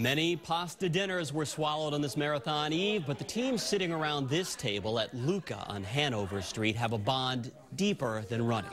Many pasta dinners were swallowed on this marathon eve, but the teams sitting around this table at Luca on Hanover Street have a bond deeper than running.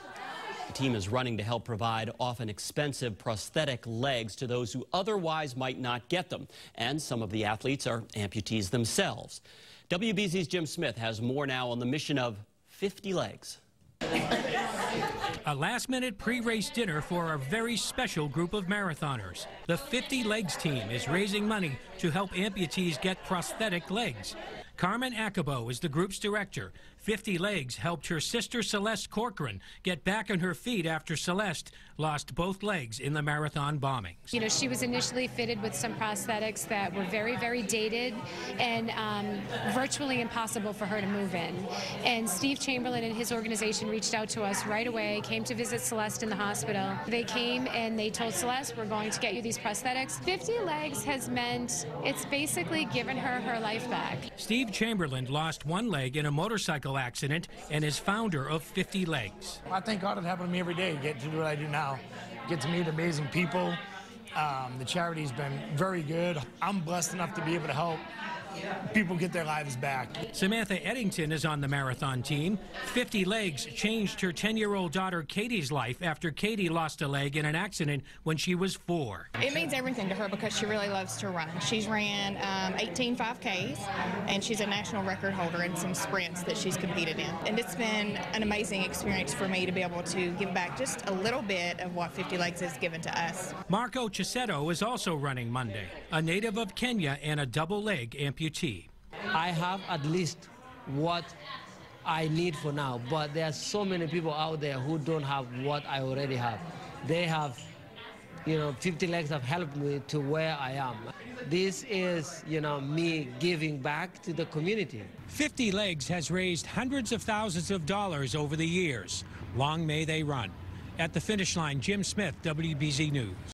The team is running to help provide often expensive prosthetic legs to those who otherwise might not get them. And some of the athletes are amputees themselves. WBZ's Jim Smith has more now on the mission of 50 legs. A last minute pre race dinner for a very special group of marathoners. The 50 Legs team is raising money to help amputees get prosthetic legs. Carmen Acabo is the group's director. 50 Legs helped her sister Celeste Corcoran get back on her feet after Celeste lost both legs in the marathon bombings. You know, she was initially fitted with some prosthetics that were very, very dated and um, virtually impossible for her to move in. And Steve Chamberlain and his organization reached out to us right away, came to visit Celeste in the hospital. They came and they told Celeste, we're going to get you these prosthetics. 50 Legs has meant it's basically given her her life back. Steve Chamberlain lost one leg in a motorcycle accident and is founder of 50 Legs. I thank God it happened to me every day, get to do what I do now, get to meet amazing people. Um, the charity's been very good. I'm blessed enough to be able to help people get their lives back. Samantha Eddington is on the marathon team. 50 Legs changed her 10 year old daughter Katie's life after Katie lost a leg in an accident when she was four. It means everything to her because she really loves to run. She's ran um, 18 5Ks and she's a national record holder in some sprints that she's competed in. And it's been an amazing experience for me to be able to give back just a little bit of what 50 Legs has given to us. Marco Chisetto is also running Monday, a native of Kenya and a double leg amputee. I have at least what I need for now, but there are so many people out there who don't have what I already have. They have, you know, 50 legs have helped me to where I am. This is, you know, me giving back to the community. 50 Legs has raised hundreds of thousands of dollars over the years. Long may they run. At the finish line, Jim Smith, WBZ News.